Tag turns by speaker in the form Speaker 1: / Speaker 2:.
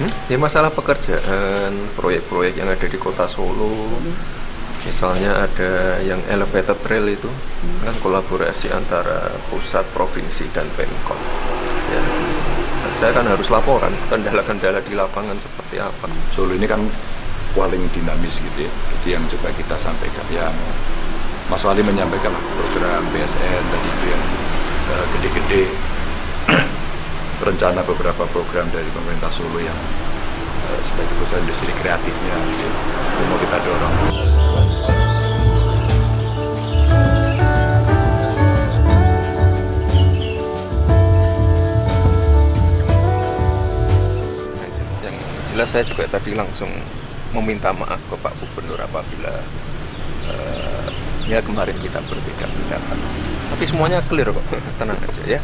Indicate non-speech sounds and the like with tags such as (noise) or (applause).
Speaker 1: Hmm? Ya masalah pekerjaan, proyek-proyek yang ada di kota Solo, misalnya ada yang elevated rail itu, kan kolaborasi antara pusat, provinsi, dan pemkot. Ya. Nah, saya kan harus laporan kendala-kendala di lapangan seperti apa.
Speaker 2: Solo ini kan paling dinamis gitu ya. Jadi yang coba kita sampaikan yang Mas Wali menyampaikan program BSN tadi itu yang eh, gede-gede rencana beberapa program dari pemerintah Solo yang eh, sebagai pusat industri kreatifnya gitu. Itu mau kita dorong.
Speaker 1: Yang jelas saya juga tadi langsung meminta maaf ke Pak Gubernur apabila eh, ya kemarin kita berbeda pendapat. Tapi semuanya clear kok, (laughs) tenang aja ya.